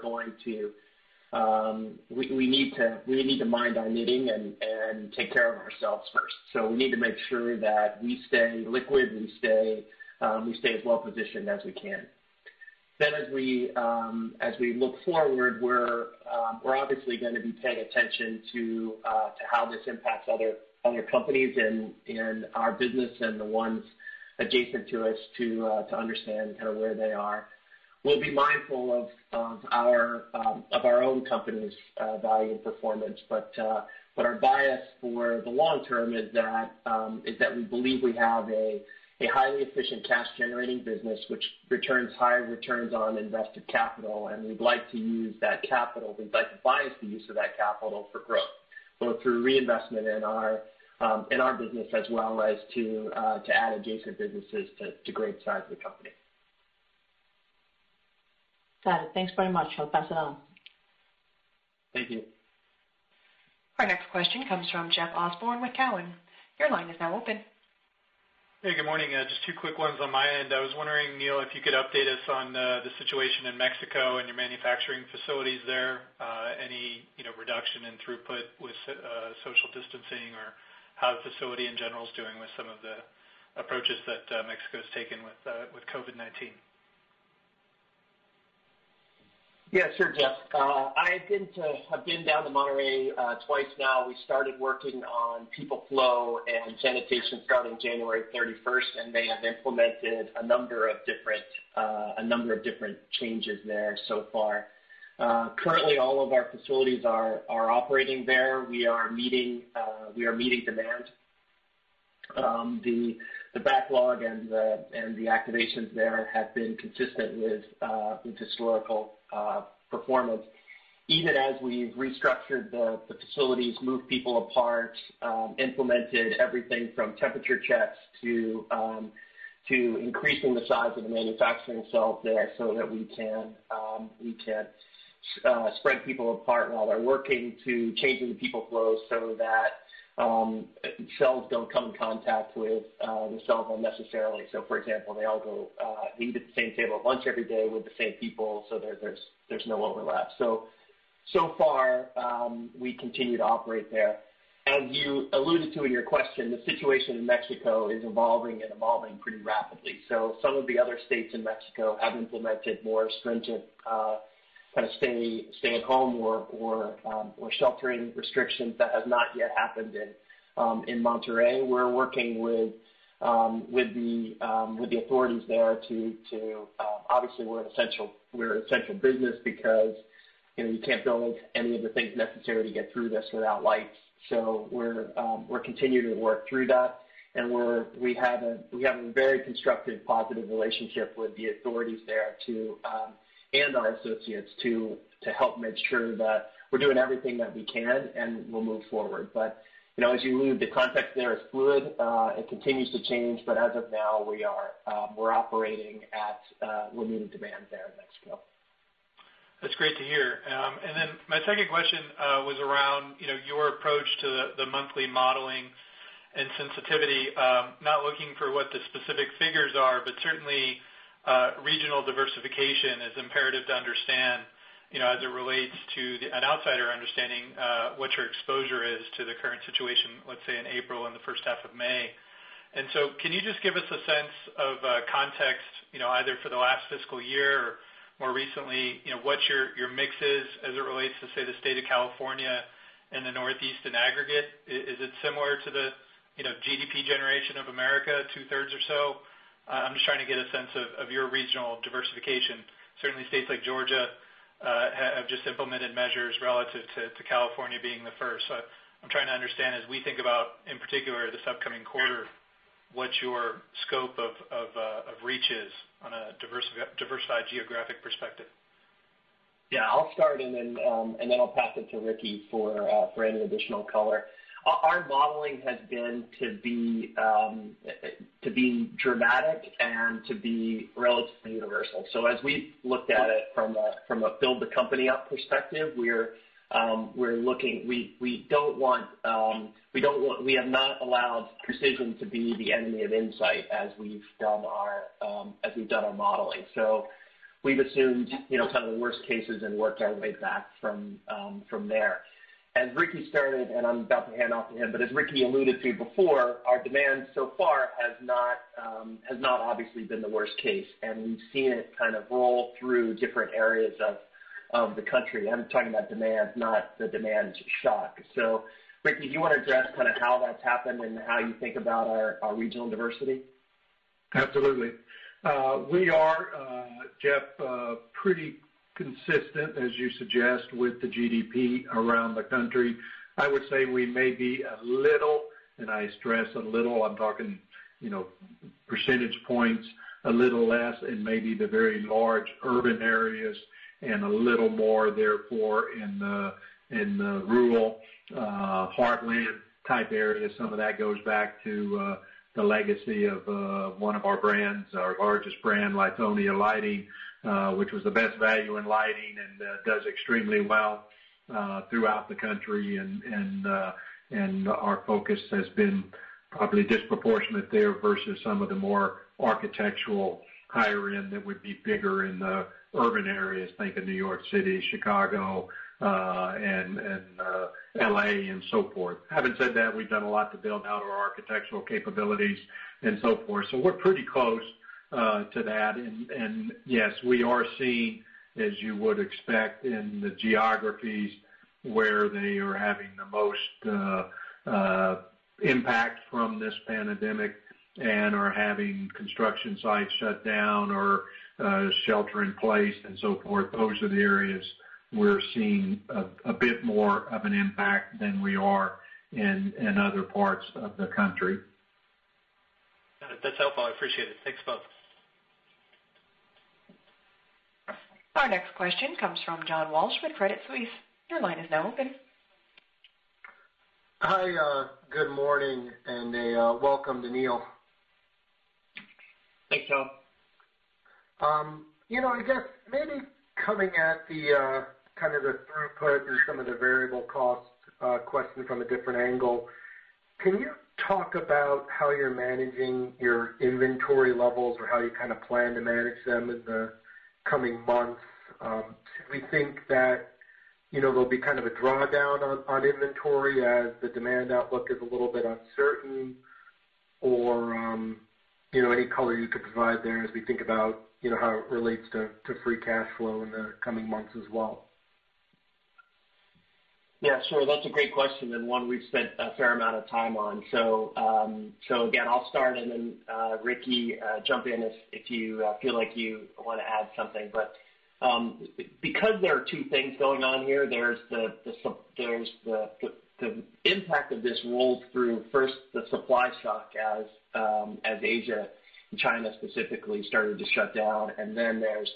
need to we need to mind our knitting and take care of ourselves first. We need to make sure that we stay liquid, we stay um we stay as well-positioned as we can. Then as we um as we look forward, we're um we're obviously going to be paying attention to to how this impacts other other companies in our business and the ones adjacent to us to to understand kind of where they are. We'll be mindful of um of our own company's value and performance, but uh but our bias for the long term is that we believe we have a highly efficient cash-generating business, which returns high returns on invested capital, and we'd like to use that capital. We'd like to bias the use of that capital for growth, both through reinvestment in our um in our business as well as to uh to add adjacent businesses to grow the size of the company. Got it. Thanks very much. I'll pass it on. Thank you. Our next question comes from Jeff Osborne with Cowen. Your line is now open. Hey, good morning. Uh, just two quick ones on my end. I was wondering, Neil, if you could update us on uh, the situation in Mexico and your manufacturing facilities there. Uh, any you know, reduction in throughput with social distancing or how the facility in general is doing with some of the approaches that Mexico's taken with with COVID-19? Yeah, sure, Jeff. I've been down to Monterrey twice now. We started working on people flow and sanitation starting January 31st, and they have implemented a number of different uh a number of different changes there so far. Currently, all of our facilities are operating there. We are meeting uh we are meeting demand. The backlog and the and the activations there have been consistent with uh historical uh performance. Even as we've restructured the facilities, moved people apart, um implemented everything from temperature checks to um to increasing the size of the manufacturing cells there so that we can um we can uh spread people apart while they're working, to changing the people flow so that Um, cells don't come in contact with uh, the cells unnecessarily. So for example, they all go uh eat at the same table at lunch every day with the same people, so there's there's no overlap. So so far, um, we continue to operate there. As you alluded to in your question, the situation in Mexico is evolving and evolving pretty rapidly. So some of the other states in Mexico have implemented more stringent uh, kind of stay stay at home or um or sheltering restrictions. That has not yet happened in Monterrey. We're working with um with the um with the authorities there. To to um obviously, we're an essential we're an essential business because you know you can't build any of the things necessary to get through this without lights. So we're um we're continuing to work through that, and we we have a we have a very constructive, positive relationship with the authorities there and our associates to to help make sure that we're doing everything that we can, and we'll move forward. But you know, as you allude, the context there is fluid. It continues to change, but as of now, Um we're operating at limited demand there in Mexico. That's great to hear. Um and then my second question was around you know your approach to the monthly modeling and sensitivity. Not looking for what the specific figures are, but certainly, Uh, regional diversification is imperative to understand you know, as it relates to an outsider understanding uh, what your exposure is to the current situation, let's say, in April and the first half of May. And so can you just give us a sense of uh, context, you know, either for the last fiscal year or more recently, you know, what your your mix is as it relates to, say, the state of California and the Northeast in aggregate? Is it similar to the you know GDP generation of America, two-thirds or so? I'm just trying to get a sense of your regional diversification. Certainly, states like Georgia uh, have just implemented measures relative to California being the first. I'm trying to understand, as we think about, in particular, this upcoming quarter, what your scope of uh, reach is on a diversified geographic perspective. Yeah, I'll start, and then um and then I'll pass it to Ricky for uh, for any additional color. Our modeling has been to be um to be dramatic and to be relatively universal. So as we've looked at it from a from a build the company up perspective, we have not want um we we don't want we are not we have not allowed precision to be the enemy of insight as we've done our um as we've done our modeling. So we've assumed you know kind of the worst cases and worked our way back from um from there. As Ricky started, and I'm about to hand off to him, but as Ricky alluded to before, our demand so far has not um has not obviously been the worst case, and we've seen it kind of roll through different areas of the country. I'm talking about demand, not the demand shock. So Ricky, do you want to address kind of how that's happened and how you think about our regional diversity? Absolutely. Uh, we are, uh, Jeff, uh, pretty consistent, as you suggest, with the GDP around the country. I would say we may be a little, and I stress a little, I'm talking you know, percentage points, a little less in maybe the very large urban areas and a little more therefore in the in the rural uh, heartland type areas. Some of that goes back to uh, the legacy of uh, one of our brands, our largest brand, Lithonia Lighting, which was the best value in lighting and does extremely well uh throughout the country. And and uh and our focus has been probably disproportionate there versus some of the more architectural higher end that would be bigger in the urban areas. Think of New York City, Chicago, uh and and uh L.A., and so forth. Having said that, we've done a lot to build out our architectural capabilities and so forth. So we're pretty close to that. And yes, we are seeing, as you would expect in the geographies where they are having the most uh, uh, impact from this pandemic and are having construction sites shut down or uh, shelter in place and so forth. Those are the areas we're seeing a bit more of an impact than we are in other parts of the country. That's helpful. I appreciate it. Thanks both. Our next question comes from John Walsh with Credit Suisse. Your line is now open. Hi, uh, good morning, and uh, welcome to Neil. Thanks, John. Um, you know, I guess maybe coming at the uh, kind of the throughput and some of the variable cost question from a different angle, can you talk about how you're managing your inventory levels or how you kind of plan to manage them in the coming months? Should we think that you know, there'll be kind of a drawdown on inventory as the demand outlook is a little bit uncertain? Or um, you know, any color you could provide there as we think about you know, how it relates to free cash flow in the coming months as well? Yeah, sure. That's a great question and one we've spent a fair amount of time on. So, um, so again, I'll start and then Ricky, jump in if you feel like you want to add something. But um, because there are two things going on here, there's the there's the the impact of this rolls through first the supply shock as as Asia and China specifically started to shut down. And then there's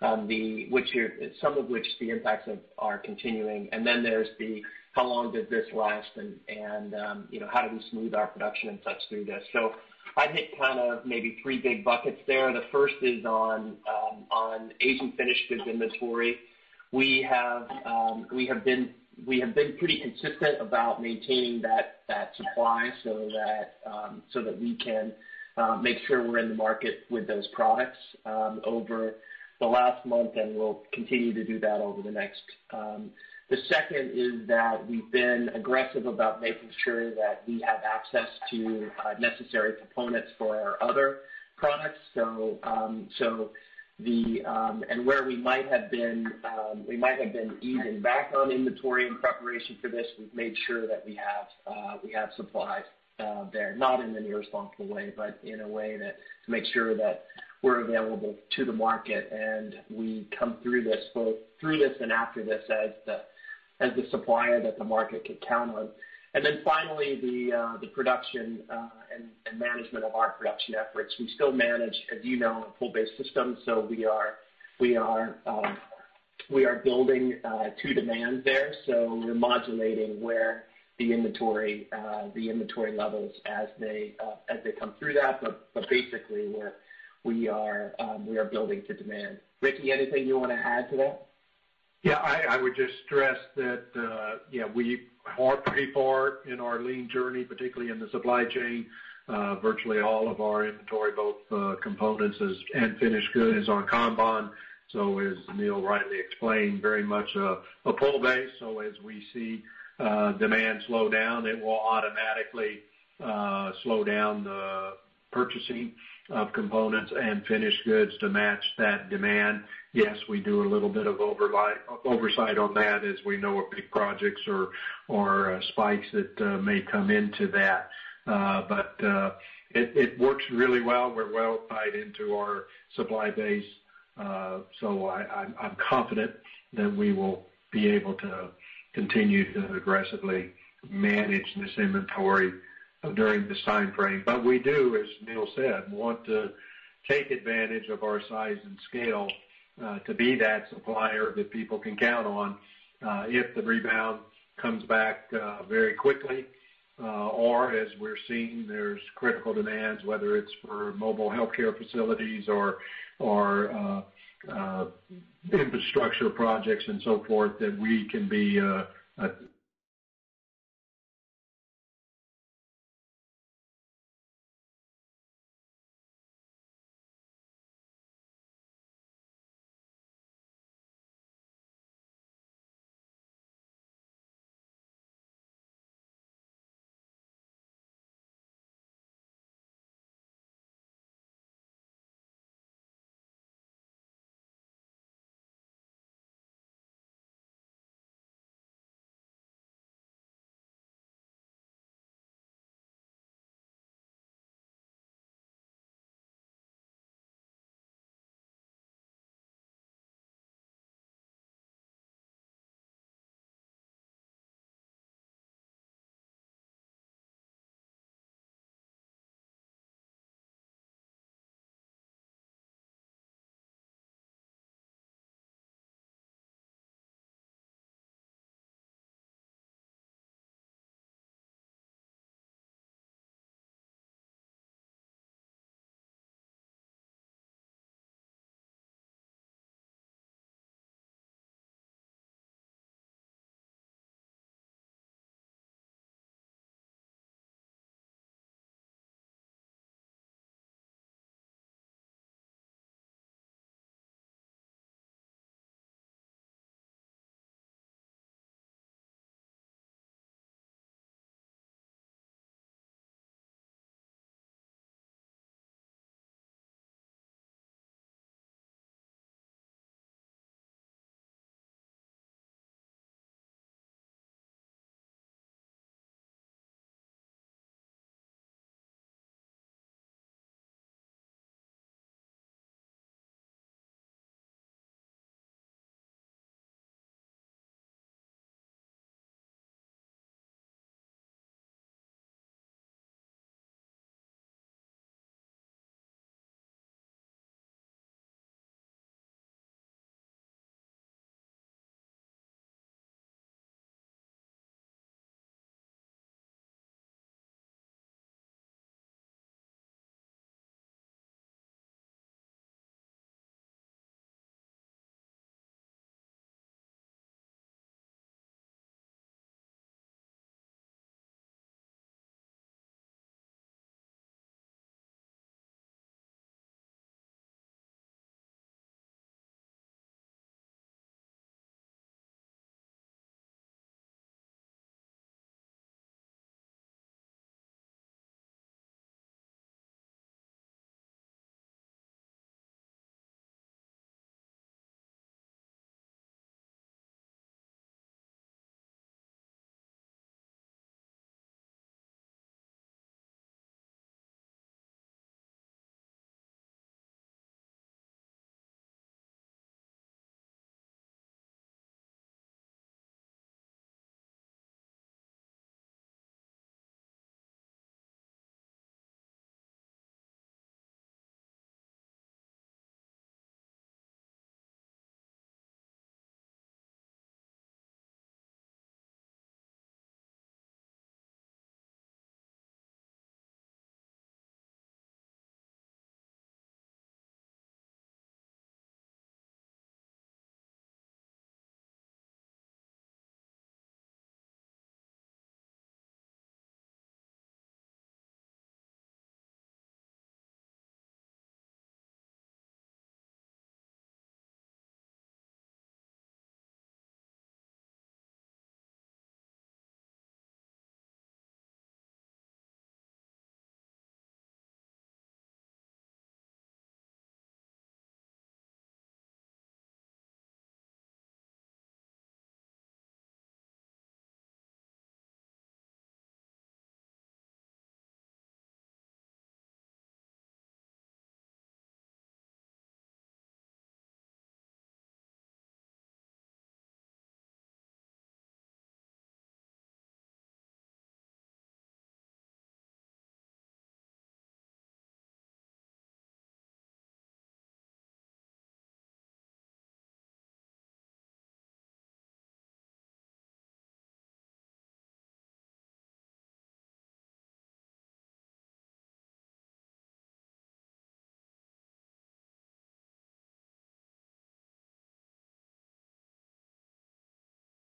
some of which the impacts are continuing. And then there's the how long does this last and um you know how do we smooth our production and such through this. So I'd hit kind of maybe three big buckets there. The first is on um on Asian finished goods inventory. We have um we have been we have been pretty consistent about maintaining that that supply so that um so that we can make sure we're in the market with those products over the last month, and we'll continue to do that over the next. Um, the second is that we've been aggressive about making sure that we have access to uh, necessary components for our other products. So, um, so the um, and where we might have been we might have been easing back on inventory in preparation for this, we've made sure that we have uh, we have supplies uh, there, not in an irresponsible way, but in a way that to make sure that we're available to the market and we come through this, both through this and after this as the as the supplier that the market could count on. And then finally, the the production and management of our production efforts. We still manage, as you know, a pull-based system. So we are we are um we are building to demand there. So we're modulating where the inventory uh the inventory levels as they uh as they come through that. Basically, we are um we are building to demand. Ricky, anything you want to add to that? Yeah, I would just stress that uh yeah we are pretty far in our lean journey, particularly in the supply chain. Virtually all of our inventory, both components and finished goods is on Kanban. So as Neil rightly explained, very much a pull base. So as we see demand slow down, it will automatically slow down the purchasing of components and finished goods to match that demand. Yes, we do a little bit of oversight on that as we know of big projects or or uh, spikes that uh, may come into that. Uh, but it works really well. We're well tied into our supply base. So I'm confident that we will be able to continue to aggressively manage this inventory during this time timeframe. We do, as Neil said, want to take advantage of our size and scale uh, to be that supplier that people can count on uh, if the rebound comes back uh, very quickly or as we're seeing, there's critical demands, whether it's for mobile healthcare facilities or or infrastructure projects and so forth, that we can be